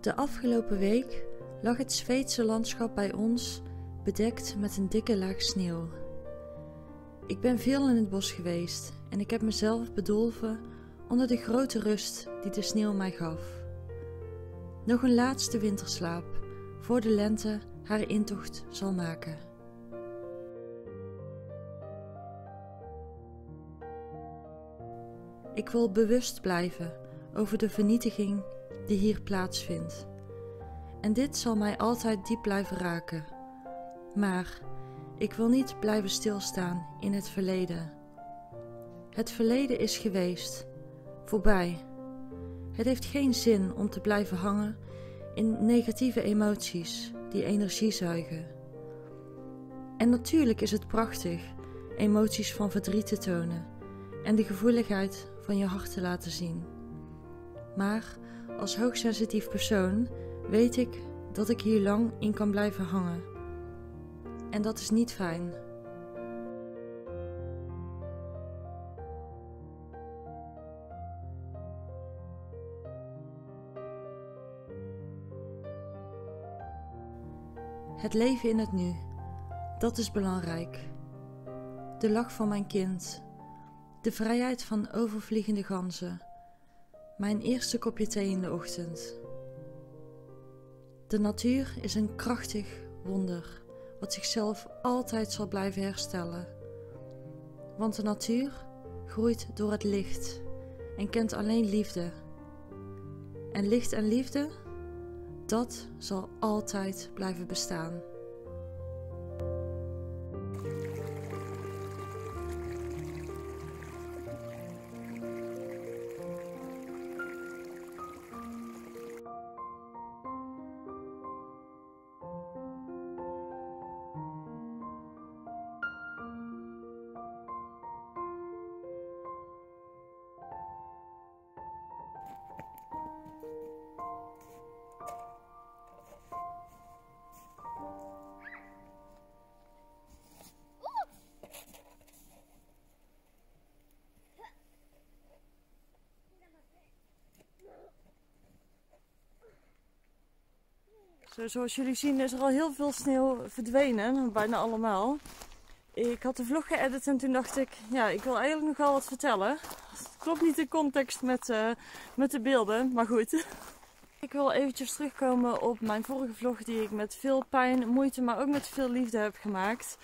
De afgelopen week lag het Zweedse landschap bij ons bedekt met een dikke laag sneeuw. Ik ben veel in het bos geweest en ik heb mezelf bedolven onder de grote rust die de sneeuw mij gaf. Nog een laatste winterslaap voor de lente haar intocht zal maken. Ik wil bewust blijven over de vernietiging die hier plaatsvindt. En dit zal mij altijd diep blijven raken. Maar ik wil niet blijven stilstaan in het verleden. Het verleden is geweest, voorbij. Het heeft geen zin om te blijven hangen in negatieve emoties die energie zuigen. En natuurlijk is het prachtig emoties van verdriet te tonen en de gevoeligheid van je hart te laten zien. Maar als hoogsensitief persoon weet ik dat ik hier lang in kan blijven hangen. En dat is niet fijn. Het leven in het nu, dat is belangrijk. De lach van mijn kind, de vrijheid van overvliegende ganzen, mijn eerste kopje thee in de ochtend. De natuur is een krachtig wonder, wat zichzelf altijd zal blijven herstellen. Want de natuur groeit door het licht en kent alleen liefde. En licht en liefde, dat zal altijd blijven bestaan. Zo, zoals jullie zien is er al heel veel sneeuw verdwenen, bijna allemaal. Ik had de vlog geëdit en toen dacht ik, ja, ik wil eigenlijk nog wel wat vertellen. Het klopt niet in context met, uh, met de beelden, maar goed. Ik wil eventjes terugkomen op mijn vorige vlog die ik met veel pijn, moeite, maar ook met veel liefde heb gemaakt.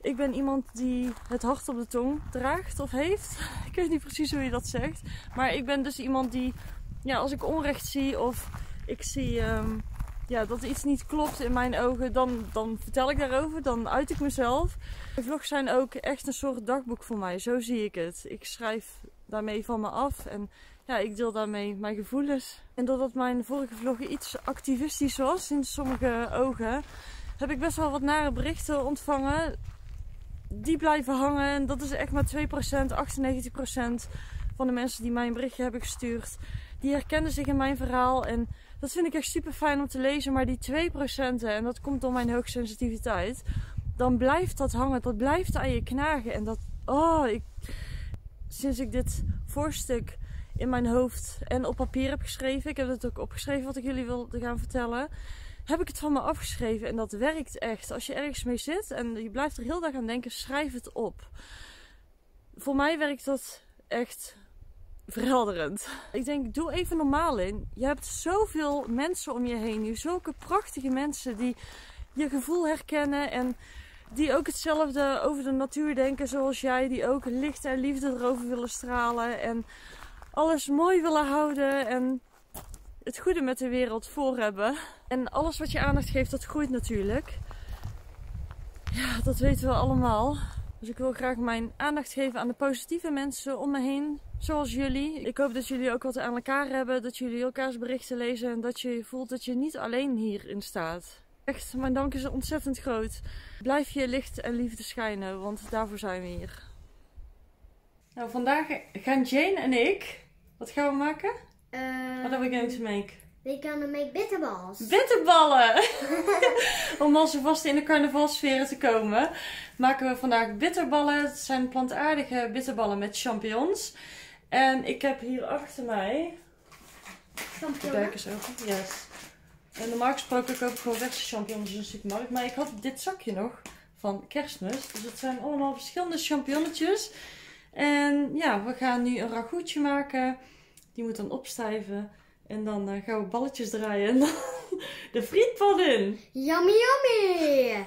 Ik ben iemand die het hart op de tong draagt of heeft. Ik weet niet precies hoe je dat zegt. Maar ik ben dus iemand die, ja, als ik onrecht zie of ik zie um, ja, dat iets niet klopt in mijn ogen, dan, dan vertel ik daarover. Dan uit ik mezelf. De vlogs zijn ook echt een soort dagboek voor mij. Zo zie ik het. Ik schrijf daarmee van me af. En ja, ik deel daarmee mijn gevoelens. En doordat mijn vorige vlog iets activistisch was in sommige ogen, heb ik best wel wat nare berichten ontvangen. Die blijven hangen. En dat is echt maar 2%, 98% van de mensen die mij een berichtje hebben gestuurd. Die herkennen zich in mijn verhaal. En dat vind ik echt super fijn om te lezen. Maar die 2%, en dat komt door mijn hoogsensitiviteit, dan blijft dat hangen. Dat blijft aan je knagen. En dat, oh, ik, sinds ik dit voorstuk in mijn hoofd en op papier heb geschreven, ik heb het ook opgeschreven wat ik jullie wil gaan vertellen, heb ik het van me afgeschreven. En dat werkt echt. Als je ergens mee zit en je blijft er heel dag aan denken, schrijf het op. Voor mij werkt dat echt verhelderend. Ik denk, doe even normaal in. Je hebt zoveel mensen om je heen nu. Zulke prachtige mensen die je gevoel herkennen en die ook hetzelfde over de natuur denken zoals jij. Die ook licht en liefde erover willen stralen en alles mooi willen houden en het goede met de wereld voor hebben. En alles wat je aandacht geeft, dat groeit natuurlijk. Ja, dat weten we allemaal. Dus ik wil graag mijn aandacht geven aan de positieve mensen om me heen. Zoals jullie. Ik hoop dat jullie ook wat aan elkaar hebben. Dat jullie elkaars berichten lezen. En dat je voelt dat je niet alleen hierin staat. Echt, mijn dank is ontzettend groot. Blijf je licht en liefde schijnen. Want daarvoor zijn we hier. Nou, vandaag gaan Jane en ik... Wat gaan we maken? Uh, What are we going to make? We gonna make bitterballs. Bitterballen! Om al zo vast in de carnavalsferen te komen, maken we vandaag bitterballen. Het zijn plantaardige bitterballen met champignons. En ik heb hier achter mij Champignon. Kijk eens open. Yes. En normaal gesproken koop ik gewoon verse champignons in de supermarkt. Maar ik had dit zakje nog van kerstmis. Dus het zijn allemaal verschillende champignonnetjes. En ja, we gaan nu een ragoutje maken. Die moet dan opstijven. En dan eh, gaan we balletjes draaien. En dan de frietpan in. Yummy, yummy.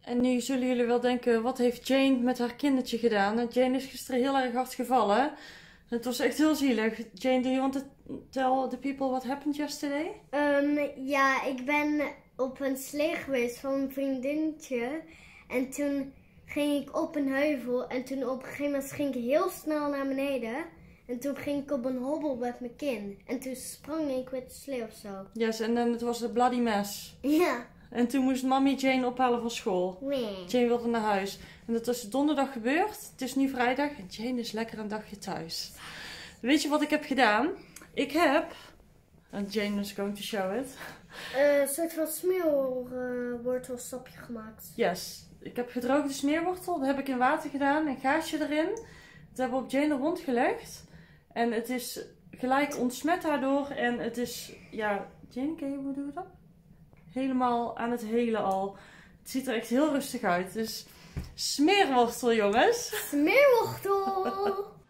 En nu zullen jullie wel denken, wat heeft Jane met haar kindertje gedaan? En Jane is gisteren heel erg hard gevallen. Het was echt heel zielig. Jane, do you want to tell the people what happened yesterday? Ehm, ja, ik ben op een slee geweest van een vriendinnetje. En toen ging ik op een heuvel. En toen op een gegeven moment ging ik heel snel naar beneden. En toen ging ik op een hobbel met mijn kin. En toen sprong ik met de slee of zo. Yes, en dan het was een bloody mess. Ja. En toen moest mami Jane ophalen van school. Nee. Jane wilde naar huis. En dat is donderdag gebeurd. Het is nu vrijdag en Jane is lekker een dagje thuis. Weet je wat ik heb gedaan? Ik heb... En Jane is going to show it. Eh, een soort van smeelwortelsapje gemaakt. Yes. Ik heb gedroogde smeerwortel. Dat heb ik in water gedaan. Een gaasje erin. Dat hebben we op Jane rondgelegd. En het is gelijk ontsmet daardoor. En het is... Ja, Jane, hoe doen we dat? Helemaal aan het hele al. Het ziet er echt heel rustig uit. Dus smeerwortel, jongens. Smeerwortel!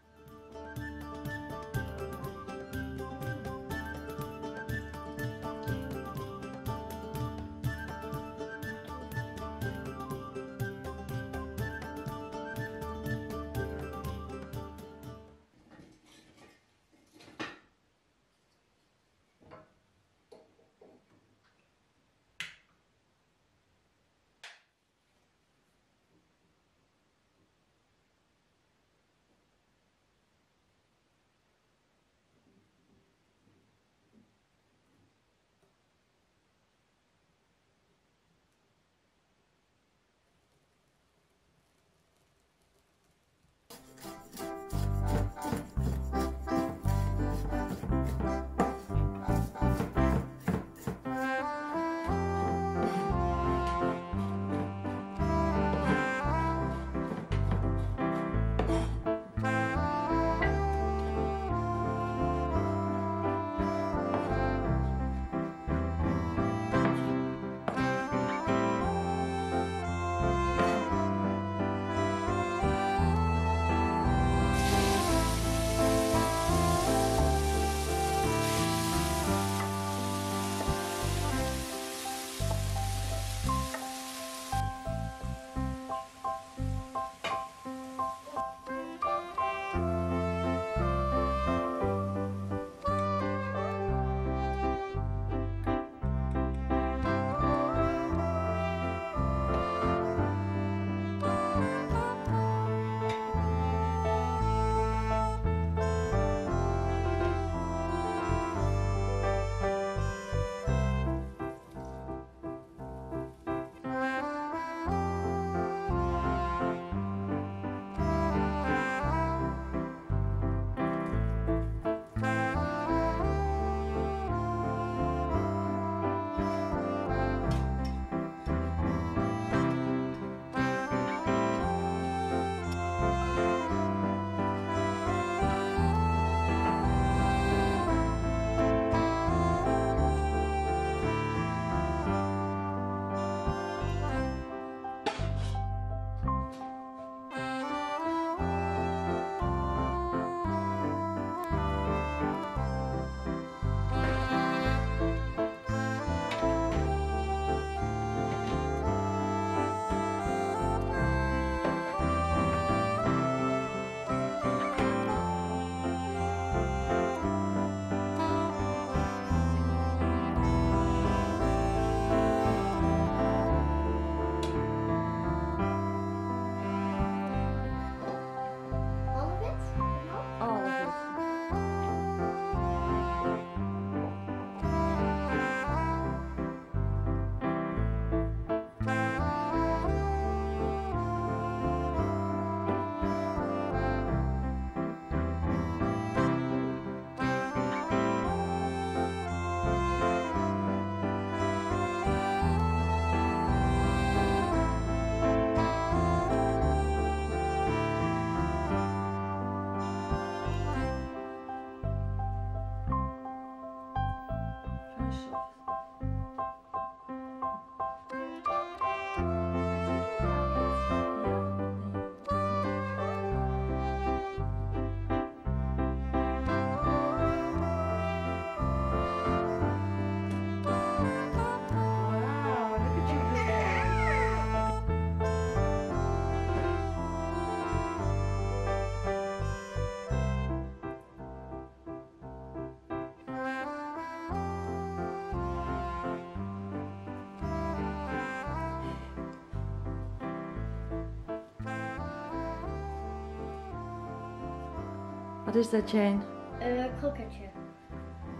What is that, Jane? Uh, kroketje.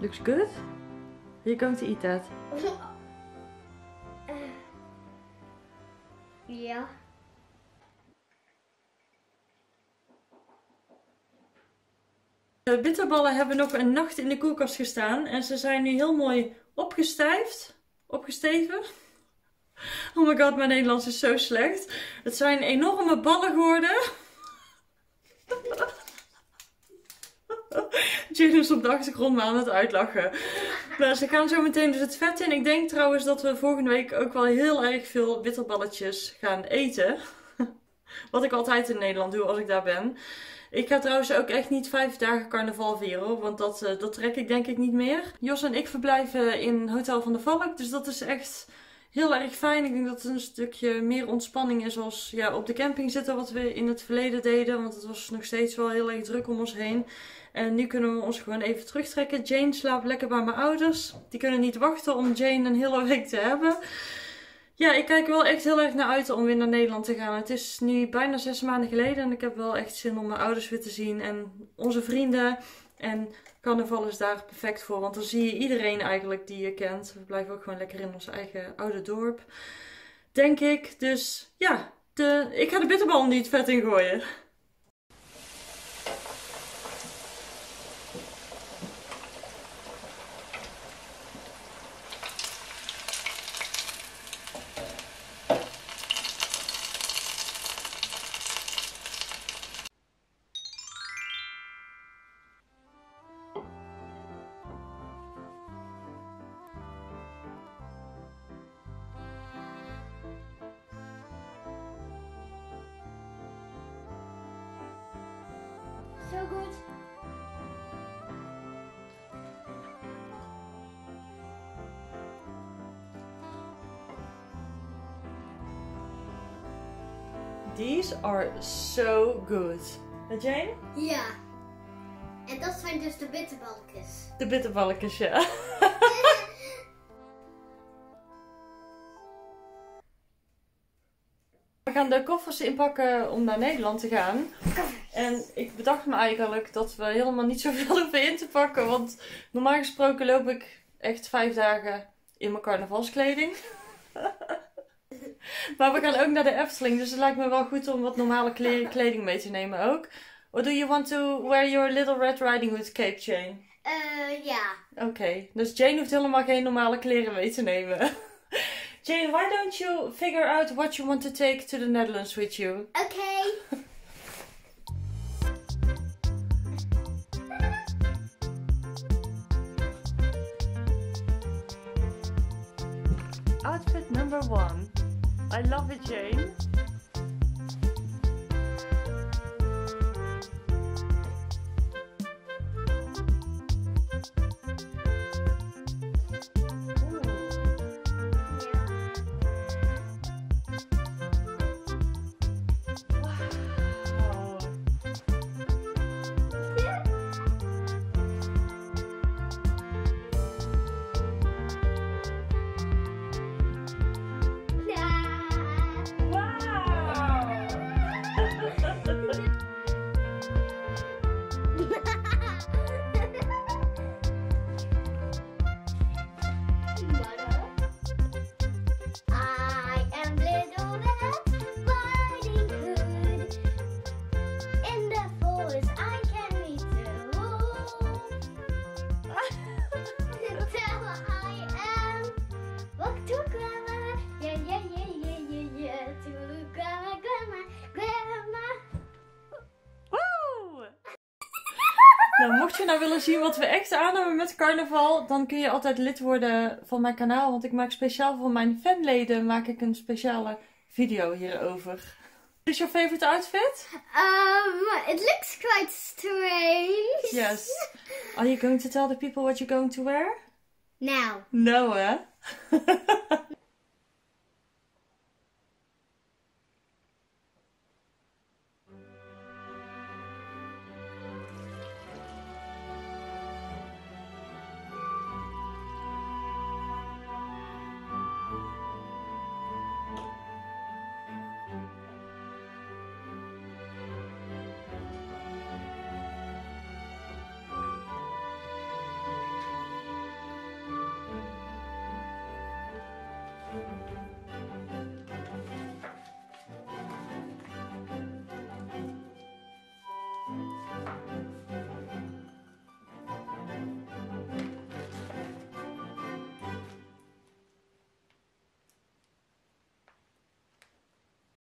Looks good. You're going to eat that. Eh, ja. De bitterballen hebben nog een nacht in de koelkast gestaan en ze zijn nu heel mooi opgestijfd. Opgesteven. Oh my god, mijn Nederlands is zo slecht. Het zijn enorme ballen geworden. Jane is op de achtergrond me aan het uitlachen. Nou, ze gaan zo meteen dus het vet in. Ik denk trouwens dat we volgende week ook wel heel erg veel bitterballetjes gaan eten. Wat ik altijd in Nederland doe als ik daar ben. Ik ga trouwens ook echt niet vijf dagen carnaval vieren, want dat, eh, dat trek ik denk ik niet meer. Jos en ik verblijven in Hotel van de Valk, dus dat is echt heel erg fijn. Ik denk dat het een stukje meer ontspanning is als ja, op de camping zitten wat we in het verleden deden. Want het was nog steeds wel heel erg druk om ons heen. En nu kunnen we ons gewoon even terugtrekken. Jane slaapt lekker bij mijn ouders. Die kunnen niet wachten om Jane een hele week te hebben. Ja, ik kijk wel echt heel erg naar uit om weer naar Nederland te gaan. Het is nu bijna zes maanden geleden en ik heb wel echt zin om mijn ouders weer te zien en onze vrienden. En carnaval is daar perfect voor, want dan zie je iedereen eigenlijk die je kent. We blijven ook gewoon lekker in ons eigen oude dorp, denk ik. Dus ja, de, ik ga de bitterbal niet vet in gooien. These are so good. Hè Jane? Ja. En dat zijn dus de bitterballetjes. De bitterballetjes, ja. We gaan de koffers inpakken om naar Nederland te gaan. En ik bedacht me eigenlijk dat we helemaal niet zoveel hoeven in te pakken. Want normaal gesproken loop ik echt vijf dagen in mijn carnavalskleding. maar we gaan ook naar de Efteling, dus het lijkt me wel goed om wat normale kle- kleding mee te nemen ook. Or do you want to wear your Little Red Riding Hood cape chain? Eh, ja. Oké, dus Jane hoeft helemaal geen normale kleren mee te nemen. Jane, why don't you figure out what you want to take to the Netherlands with you? Oké. Outfit number one. I love it, Jane. Nou, mocht je nou willen zien wat we echt aan hebben met carnaval, dan kun je altijd lid worden van mijn kanaal. Want ik maak speciaal voor mijn fanleden maak ik een speciale video hierover. What is your favorite outfit? Um, it looks quite strange. Yes. Are you going to tell the people what you're going to wear? Now. No, hè?